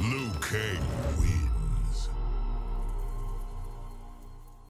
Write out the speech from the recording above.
Luke Cage.